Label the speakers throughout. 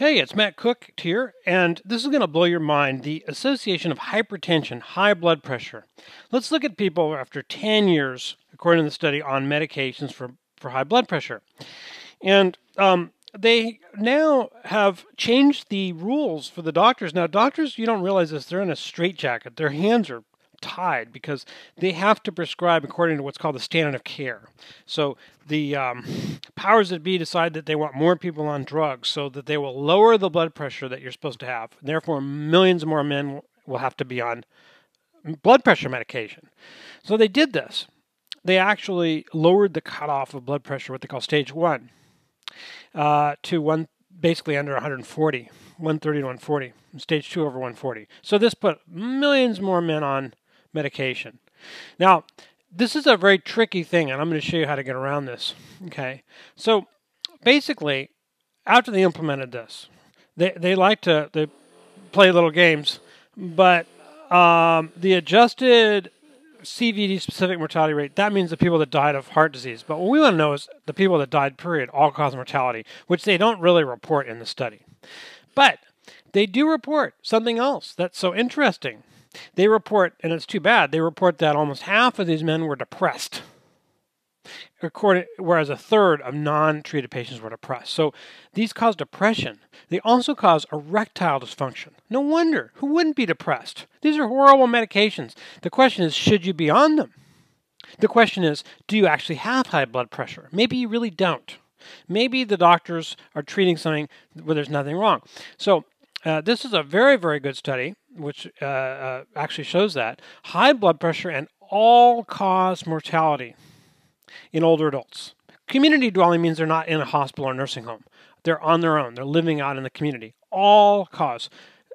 Speaker 1: Hey, it's Matt Cook here, and this is going to blow your mind the association of hypertension, high blood pressure. Let's look at people after 10 years, according to the study, on medications for, for high blood pressure. And um, they now have changed the rules for the doctors. Now, doctors, you don't realize this, they're in a straitjacket. Their hands are tied because they have to prescribe according to what's called the standard of care. So the um, powers that be decide that they want more people on drugs so that they will lower the blood pressure that you're supposed to have. Therefore, millions more men will have to be on blood pressure medication. So they did this. They actually lowered the cutoff of blood pressure, what they call stage one, uh, to one basically under 140, 130 to 140, stage two over 140. So this put millions more men on medication. Now, this is a very tricky thing, and I'm going to show you how to get around this. Okay, so basically, after they implemented this, they they like to they play little games, but um, the adjusted CVD specific mortality rate that means the people that died of heart disease. But what we want to know is the people that died period all cause mortality, which they don't really report in the study, but they do report something else that's so interesting. They report, and it's too bad, they report that almost half of these men were depressed, whereas a third of non treated patients were depressed. So these cause depression. They also cause erectile dysfunction. No wonder. Who wouldn't be depressed? These are horrible medications. The question is should you be on them? The question is do you actually have high blood pressure? Maybe you really don't. Maybe the doctors are treating something where there's nothing wrong. So, uh, this is a very, very good study which uh, uh, actually shows that high blood pressure and all cause mortality in older adults. Community dwelling means they're not in a hospital or nursing home. They're on their own. They're living out in the community. All cause.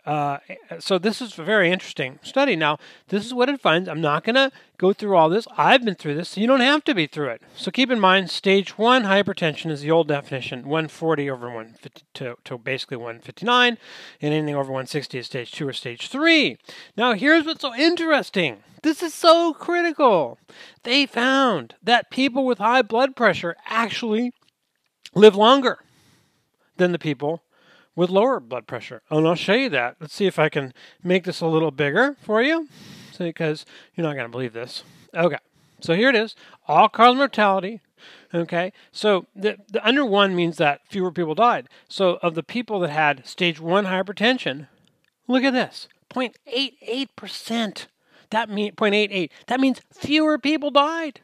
Speaker 1: Uh, so this is a very interesting study. Now, this is what it finds. I'm not going to go through all this. I've been through this, so you don't have to be through it. So keep in mind, stage one hypertension is the old definition, 140 over 150 to, to basically 159, and anything over 160 is stage two or stage three. Now, here's what's so interesting. This is so critical. They found that people with high blood pressure actually live longer than the people with lower blood pressure. And I'll show you that. Let's see if I can make this a little bigger for you because you're not going to believe this. Okay, so here it is all cause mortality. Okay, so the, the under one means that fewer people died. So of the people that had stage one hypertension, look at this 0.88%. That mean 0.88. That means fewer people died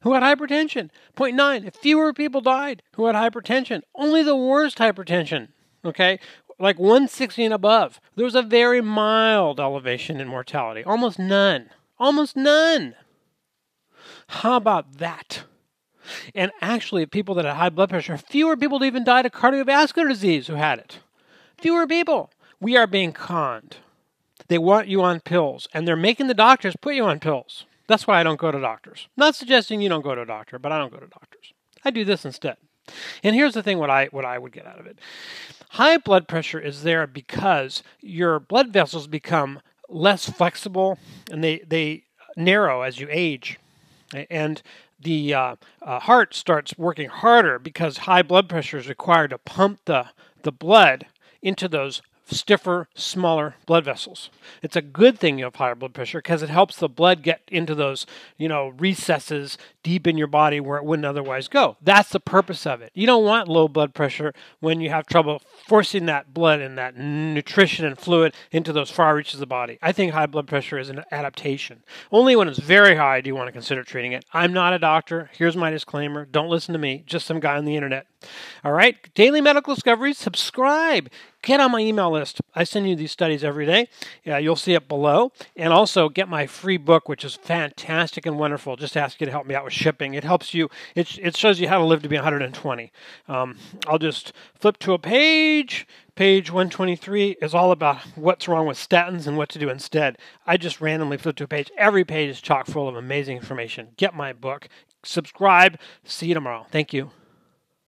Speaker 1: who had hypertension. 0.9. Fewer people died who had hypertension. Only the worst hypertension okay? Like 160 and above. There was a very mild elevation in mortality, almost none. Almost none. How about that? And actually, people that had high blood pressure, fewer people even died of cardiovascular disease who had it. Fewer people. We are being conned. They want you on pills, and they're making the doctors put you on pills. That's why I don't go to doctors. Not suggesting you don't go to a doctor, but I don't go to doctors. I do this instead. And here's the thing what I what I would get out of it. High blood pressure is there because your blood vessels become less flexible and they they narrow as you age. And the uh, uh, heart starts working harder because high blood pressure is required to pump the, the blood into those stiffer, smaller blood vessels. It's a good thing you have higher blood pressure because it helps the blood get into those, you know, recesses deep in your body where it wouldn't otherwise go. That's the purpose of it. You don't want low blood pressure when you have trouble forcing that blood and that nutrition and fluid into those far reaches of the body. I think high blood pressure is an adaptation. Only when it's very high do you want to consider treating it. I'm not a doctor. Here's my disclaimer. Don't listen to me, just some guy on the internet. All right, Daily Medical Discoveries, subscribe. Get on my email list. I send you these studies every day. Yeah, you'll see it below. And also get my free book, which is fantastic and wonderful. Just ask you to help me out with shipping. It helps you, it, it shows you how to live to be 120. Um, I'll just flip to a page. Page 123 is all about what's wrong with statins and what to do instead. I just randomly flip to a page. Every page is chock full of amazing information. Get my book, subscribe. See you tomorrow. Thank you.